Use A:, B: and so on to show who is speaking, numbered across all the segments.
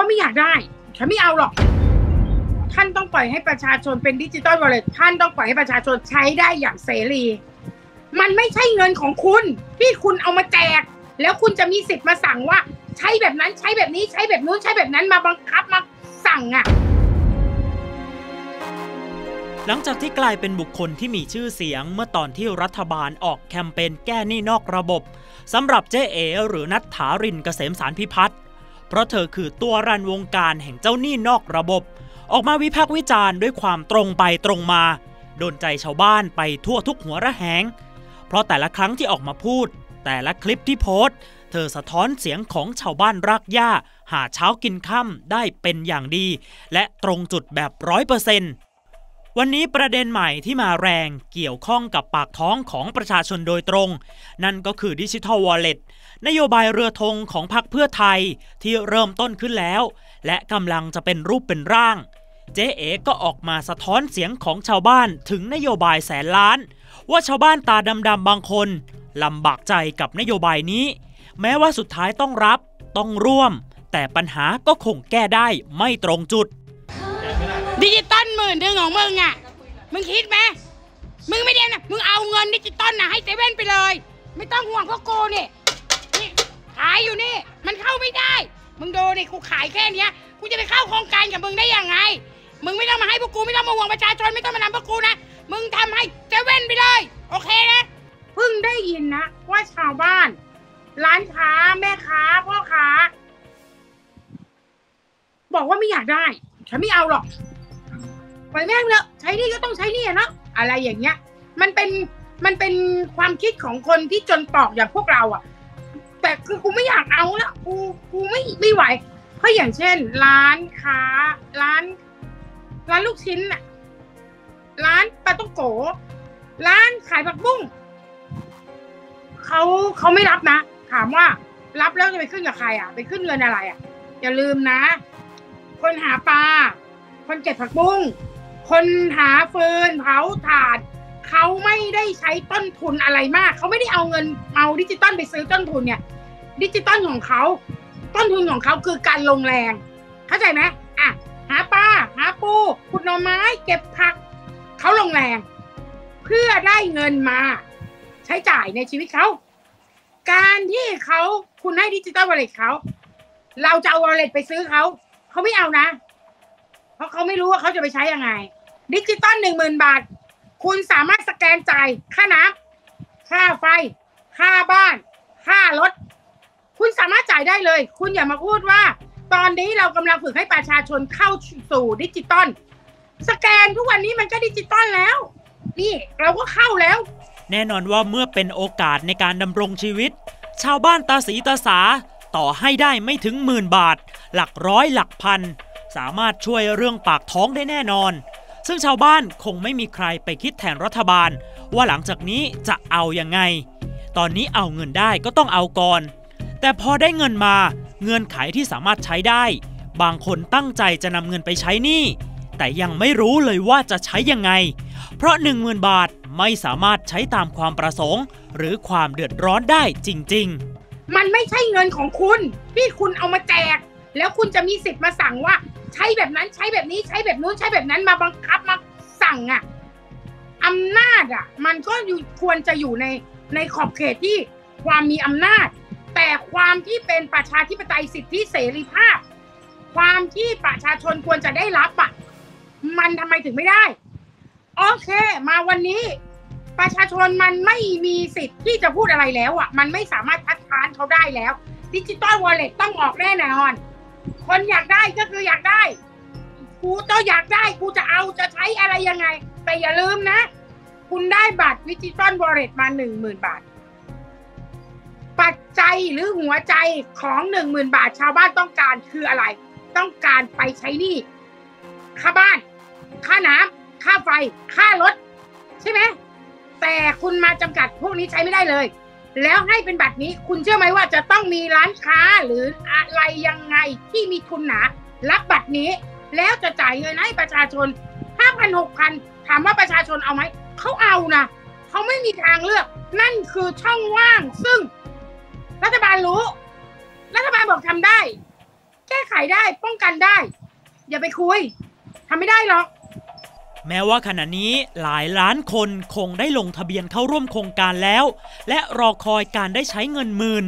A: ว่าไม่อยากได้ ฉันไม่เอาหรอก ท่านต้องปล่อยให้ประชาชนเป็นดิจิตอลวอลเล็ตท่านต้องปล่อยให้ประชาชนใช้ได้อย่างเสรี มันไม่ใช่เงินของคุณ ที่คุณเอามาแจก แล้วคุณจะมีสิทธิ์มาสั่งว่า ใช้แบบนั้นใช้แบบนี้ใช้แบบนู้นใช้แบบนั้นมาบังคับมาสั่งอะ
B: หลังจากที่กลายเป็นบุคคลที่มีชื่อเสียงเมื่อตอนที่รัฐบาลออกแคมเปญแก้หนี้นอกระบบสำหรับเจ๊เอ๋หรือนัทธารินเกษมสารพิพัฒน์ เพราะเธอคือตัวรันวงการแห่งเจ้าหนี้นอกระบบ ออกมาวิพากษ์วิจารณ์ด้วยความตรงไปตรงมา โดนใจชาวบ้านไปทั่วทุกหัวระแหง เพราะแต่ละครั้งที่ออกมาพูด แต่ละคลิปที่โพสต์ เธอสะท้อนเสียงของชาวบ้านรักหญ้า หาเช้ากินค่ำได้เป็นอย่างดี และตรงจุดแบบร้อยเปอร์เซ็นต์ วันนี้ประเด็นใหม่ที่มาแรงเกี่ยวข้องกับปากท้องของประชาชนโดยตรง นั่นก็คือดิจิทัลวอลเล็ตนโยบายเรือธงของพรรคเพื่อไทยที่เริ่มต้นขึ้นแล้ว และกำลังจะเป็นรูปเป็นร่าง เจ๊เอ๋ก็ออกมาสะท้อนเสียงของชาวบ้านถึงนโยบายแสนล้าน ว่าชาวบ้านตาดำๆบางคนลำบากใจกับนโยบายนี้ แม้ว่าสุดท้ายต้องรับ ต้องร่วม แต่ปัญหาก็คงแก้ได้ไม่ตรงจุด
A: หมื่นหนึ่งของมึงอะ มึงคิดไหมมึงไม่ได้นะมึงเอาเงินดิจิตอลนะให้เซเว่นไปเลย ไม่ต้องห่วงพวกกูนี่นี่ขายอยู่นี่ มันเข้าไม่ได้ มึงดูนี่กูขายแค่เนี้ยกูจะไปเข้าโครงการกับมึงได้ยังไง มึงไม่ต้องมาให้พวกกูไม่ต้องมาห่วงประชาชนไม่ต้องมานำพวกกูนะ มึงทำให้เซเว่นไปเลย โอเคนะเพิ่งได้ยินนะว่าชาวบ้าน ร้านค้าแม่ค้าพ่อค้าบอกว่าไม่อยากได้ ฉันไม่เอาหรอก ปล่อยแม่งเลยใช้นี่ก็ต้องใช้นี่อะเนาะอะไรอย่างเงี้ย มันเป็นมันเป็นความคิดของคนที่จนปอกอย่างพวกเราอะแต่คือกูไม่อยากเอาละกูกูไม่ไม่ไหวเพราะอย่างเช่น ร้านค้า ร้าน ร้านลูกชิ้นอะร้านปลาต้องโก ร้านขายผักบุ้งเขาเขาไม่รับนะ ถามว่ารับแล้วจะไปขึ้นกับใครอะไปขึ้นเงินอะไรอะอย่าลืมนะ คนหาปลา คนเก็บผักบุ้ง คนหาฟืนเผาถ่านเขาไม่ได้ใช้ต้นทุนอะไรมาก เขาไม่ได้เอาเงินเอาดิจิตอลไปซื้อต้นทุนเนี่ย ดิจิตอลของเขา ต้นทุนของเขาคือการลงแรง เข้าใจไหมอะ หาปลาหาปูขุดหน่อไม้ เก็บผัก เขาลงแรง เพื่อได้เงินมา ใช้จ่ายในชีวิตเขา การที่เขาคุณให้ digital wallet เขา เราจะเอา wallet ไปซื้อเขา เขาไม่เอานะ เพราะเขาไม่รู้ว่าเขาจะไปใช้ยังไง ดิจิตอลหนึ่งหมื่นบาท คุณสามารถสแกนจ่ายค่าน้ำค่าไฟ ค่าบ้าน ค่ารถ คุณสามารถจ่ายได้เลย คุณอย่ามาพูดว่า ตอนนี้เรากำลังฝึกให้ประชาชนเข้าสู่ดิจิตอลสแกนทุกวันนี้มันก็ดิจิตอลแล้ว นี่เราก็เข้าแล้ว
B: แน่นอนว่าเมื่อเป็นโอกาสในการดำรงชีวิต ชาวบ้านตาสีตาสา ต่อให้ได้ไม่ถึงหมื่นบาท หลักร้อยหลักพัน สามารถช่วยเรื่องปากท้องได้แน่นอน ซึ่งชาวบ้านคงไม่มีใครไปคิดแทนรัฐบาล ว่าหลังจากนี้จะเอาอยัางไง ตอนนี้เอาเงินได้ก็ต้องเอาก่อน แต่พอได้เงินมาเงื่อนไขที่สามารถใช้ได้ บางคนตั้งใจจะนำเงินไปใช้หนี้แต่ยังไม่รู้เลยว่าจะใช้ยังไง เพราะ 10,000 บาทไม่สามารถใช้ตามความประสงค์ หรือความเดือดร้อนได้จริง ๆ
A: มันไม่ใช่เงินของคุณที่คุณเอามาแจก แล้วคุณจะมีสิทธิ์มาสั่งว่า ใช้แบบนั้นใช้แบบนี้ใช้แบบนู้นใช้แบบนั้นมาบังคับมาสั่งอะ่ะอำนาจอะ่ะ มันก็อยู่ควรจะอยู่ในในขอบเขตที่ความมีอำนาจ แต่ความที่เป็นประชาธิปไตยสิทธิเสรีภาพ ความที่ประชาชนควรจะได้รับอะ่ะมันทำไมถึงไม่ได้โอเค มาวันนี้ประชาชนมันไม่มีสิทธิ์ที่จะพูดอะไรแล้วอะ มันไม่สามารถทัดทานเขาได้แล้วดิจิตอลวอลเล็ตต้องออกแน่นอน คนอยากได้ก็คืออยากได้ กูต้องอยากได้ กูจะเอาจะใช้อะไรยังไง แต่อย่าลืมนะ คุณได้บัตรดิจิตอลวอลเล็ตมาหนึ่งหมื่นบาท ปัจจัยหรือหัวใจของหนึ่งหมื่นบาทชาวบ้านต้องการคืออะไร ต้องการไปใช้หนี้ค่าบ้าน ค่าน้ำค่าไฟ ค่ารถ ใช่ไหมแต่คุณมาจำกัดพวกนี้ใช้ไม่ได้เลย แล้วให้เป็นบัตรนี้คุณเชื่อไหมว่าจะต้องมีร้านค้าหรืออะไรยังไงที่มีทุนหนา รับบัตรนี้ แล้วจะจ่ายเงินให้ประชาชนห้าพันหกพันถามว่าประชาชนเอาไหมเขาเอานะเขาไม่มีทางเลือก นั่นคือช่องว่างซึ่ง รัฐบาลรู้ รัฐบาลบอกทำได้ แก้ไขได้ป้องกันได้ อย่าไปคุยทำไม่ได้หรอก
B: แม้ว่าขณะนี้หลายล้านคนคงได้ลงทะเบียนเข้าร่วมโครงการแล้ว และรอคอยการได้ใช้เงินหมื่น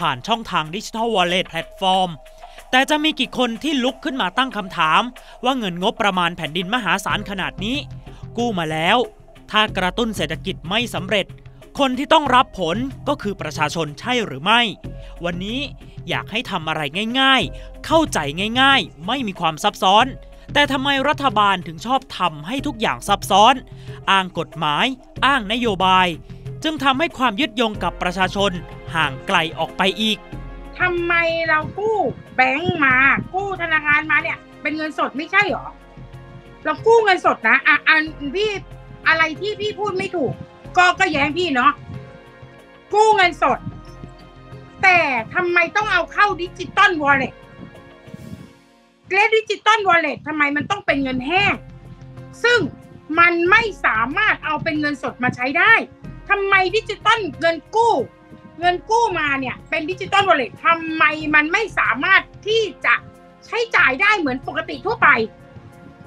B: ผ่านช่องทางดิจิทัลวอลเล็ตแพลตฟอร์ม แต่จะมีกี่คนที่ลุกขึ้นมาตั้งคำถาม ว่าเงินงบประมาณแผ่นดินมหาศาลขนาดนี้ กู้มาแล้ว ถ้ากระตุ้นเศรษฐกิจไม่สำเร็จ คนที่ต้องรับผลก็คือประชาชนใช่หรือไม่ วันนี้อยากให้ทำอะไรง่าย ๆ เข้าใจง่าย ๆ ไม่มีความซับซ้อน แต่ทำไมรัฐบาลถึงชอบทำให้ทุกอย่างซับซ้อน อ้างกฎหมาย อ้างนโยบาย จึงทำให้ความยึดโยงกับประชาชนห่างไกลออกไปอีก
A: ทำไมเรากู้แบงก์มา กู้ธนาคารมาเนี่ย เป็นเงินสดไม่ใช่หรอ เรากู้เงินสดนะอะอันพี่อะไรที่พี่พูดไม่ถูก ก็ก็แย้งพี่เนาะกู้เงินสด แต่ทำไมต้องเอาเข้า digital wallet เกรด digital wallet ทำไมมันต้องเป็นเงินแห้ง ซึ่งมันไม่สามารถเอาเป็นเงินสดมาใช้ได้ทำไมดิจิตอลเงินกู้ เงินกู้มาเนี่ยเป็น digital wallet ทำไมมันไม่สามารถที่จะใช้จ่ายได้เหมือนปกติทั่วไป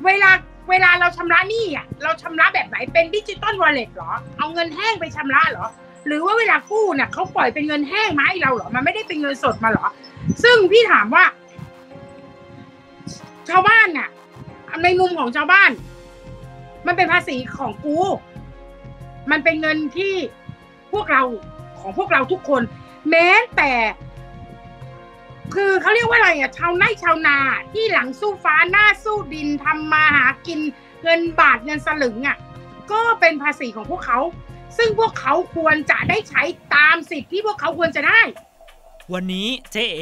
A: เวลาเวลาเราชำระหนี้อะเราชำระแบบไหนเป็น digital wallet หรอ เอาเงินแห้งไปชำระเหรอ หรือว่าเวลากู้เนี่ยเขาปล่อยเป็นเงินแห้งมาให้เราเหรอ มันไม่ได้เป็นเงินสดมาเหรอ ซึ่งพี่ถามว่า ชาวบ้านน่ะ ในมุมของชาวบ้าน มันเป็นภาษีของกู มันเป็นเงินที่พวกเราของพวกเราทุกคน แม้แต่ คือเขาเรียกว่าอะไรอะชาวไร่ชาวนาที่หลังสู้ฟ้าหน้าสู้ดินทำมาหากินเงินบาทเงินสลึงอะ ก็เป็นภาษีของพวกเขา ซึ่งพวกเขาควรจะได้ใช้ตามสิทธิ์ที่พวกเขาควรจะได้
B: วันนี้เจ๊เอ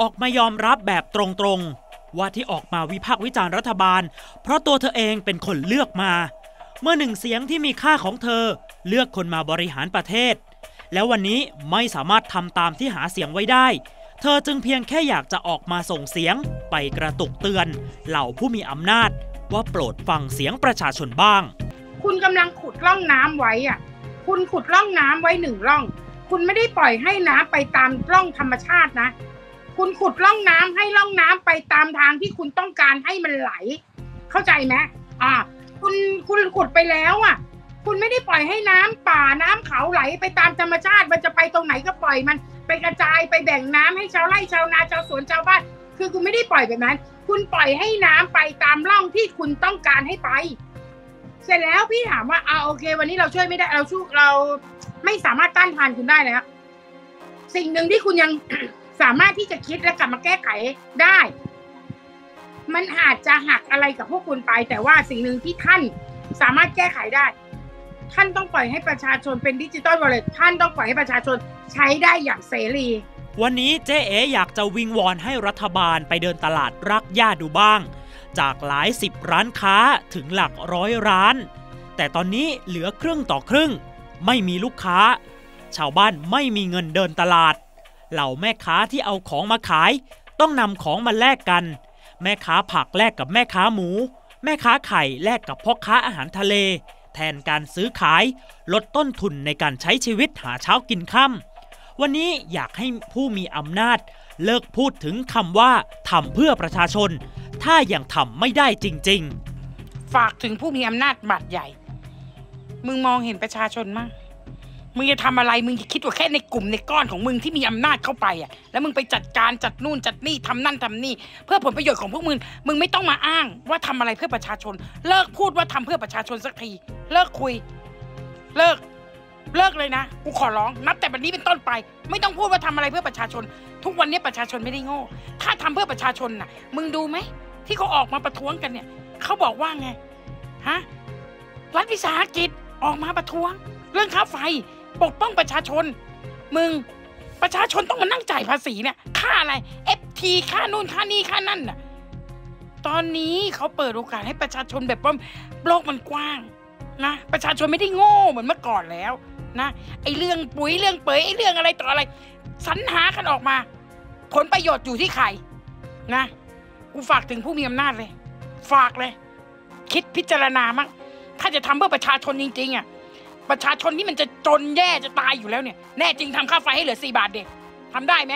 B: ออกมายอมรับแบบตรงๆ ว่าที่ออกมาวิพากษ์วิจารณ์รัฐบาล เพราะตัวเธอเองเป็นคนเลือกมา เมื่อหนึ่งเสียงที่มีค่าของเธอ เลือกคนมาบริหารประเทศ แล้ววันนี้ไม่สามารถทำตามที่หาเสียงไว้ได้ เธอจึงเพียงแค่อยากจะออกมาส่งเสียง ไปกระตุกเตือน เหล่าผู้มีอำนาจ ว่าโปรดฟังเสียงประชาชนบ้าง
A: คุณกำลังขุดร่องน้ำไว้อะคุณขุดร่องน้ำไว้หนึ่งร่อง คุณไม่ได้ปล่อยให้น้ำไปตามร่องธรรมชาตินะ คุณขุดร่องน้ำให้ร่องน้ำไปตามทางที่คุณต้องการให้มันไหล เข้าใจไหมอ่า คุณคุณขุดไปแล้วอะ คุณไม่ได้ปล่อยให้น้ำป่าน้ำเขาไหลไปตามธรรมชาติ มันจะไปตรงไหนก็ปล่อยมัน ไปกระจายไปแบ่งน้ำให้ชาวไร่ชาวนาชาวสวนชาวบ้าน คือคุณไม่ได้ปล่อยแบบนั้น คุณปล่อยให้น้ำไปตามร่องที่คุณต้องการให้ไป เสร็จแล้วพี่ถามว่าเอาโอเค วันนี้เราช่วยไม่ได้เราช่วยเราไม่สามารถต้านทานคุณได้แล้วสิ่งหนึ่งที่คุณยัง สามารถที่จะคิดและกลับมาแก้ไขได้ มันอาจจะหักอะไรกับพวกคุณไป แต่ว่าสิ่งหนึ่งที่ท่านสามารถแก้ไขได้ ท่านต้องปล่อยให้ประชาชนเป็นดิจิตอลวอลเล็ตท่านต้องปล่อยให้ประชาชนใช้ได้อย่างเสรี
B: วันนี้เจ๊เอ๋อยากจะวิงวอนให้รัฐบาลไปเดินตลาดรักย่าดูบ้าง จากหลายสิบร้านค้าถึงหลักร้อยร้าน แต่ตอนนี้เหลือครึ่งต่อครึ่ง ไม่มีลูกค้า ชาวบ้านไม่มีเงินเดินตลาด เหล่าแม่ค้าที่เอาของมาขาย ต้องนำของมาแลกกัน แม่ค้าผักแลกกับแม่ค้าหมู แม่ค้าไข่แลกกับพ่อค้าอาหารทะเล แทนการซื้อขาย ลดต้นทุนในการใช้ชีวิตหาเช้ากินค่ำวันนี้อยากให้ผู้มีอำนาจ เลิกพูดถึงคำว่าทำเพื่อประชาชน ถ้ายังทำไม่ได้จริง ๆ
A: ฝากถึงผู้มีอำนาจบาดใหญ่ มึงมองเห็นประชาชนมั้ง มึงจะทำอะไรมึงจะคิดว่าแค่ในกลุ่มในก้อนของมึงที่มีอำนาจเข้าไปอะแล้วมึงไปจัดการจัดนู่นจัดนี่ทำนั่นทำนี่ เพื่อผลประโยชน์ของพวกมึงมึงไม่ต้องมาอ้างว่าทำอะไรเพื่อประชาชน เลิกพูดว่าทำเพื่อประชาชนสักที เลิกคุย เลิกเลิกเลยนะกูขอร้องนับแต่บัดนี้เป็นต้นไป ไม่ต้องพูดว่าทำอะไรเพื่อประชาชน ทุกวันนี้ประชาชนไม่ได้โง่ ถ้าทำเพื่อประชาชนน่ะ มึงดูไหมที่เขาออกมาประท้วงกันเนี่ยเขาบอกว่าไงฮะรัฐวิสาหกิจออกมาประท้วง เรื่องค่าไฟ ปกป้องประชาชน มึงประชาชนต้องมานั่งจ่ายภาษีเนี่ย ค่าอะไร FT ค่านู่นค่านี่ค่านั่นน่ะ ตอนนี้เขาเปิดโอกาสให้ประชาชนแบบว่าโลกมันกว้างนะประชาชนไม่ได้โง่เหมือนเมื่อก่อนแล้วนะไอเรื่องปุ๋ยเรื่องเปยไอเรื่องอะไรต่ออะไรสรรหากันออกมา ผลประโยชน์อยู่ที่ใครนะกูฝากถึงผู้มีอำนาจเลย ฝากเลย คิดพิจารณามั้งถ้าจะทำเพื่อประชาชนจริงๆอะ ประชาชนนี่มันจะจนแย่จะตายอยู่แล้วเนี่ย แน่จริงทำค่าไฟให้เหลือสี่บาทเด็กทำได้ไหม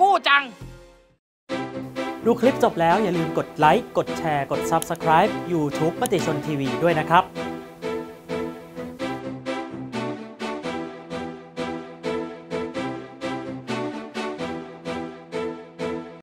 A: กู้จัง
B: ดูคลิปจบแล้วอย่าลืมกดไลค์ กดแชร์ กด Subscribe YouTube มติชนทีวีด้วยนะครับ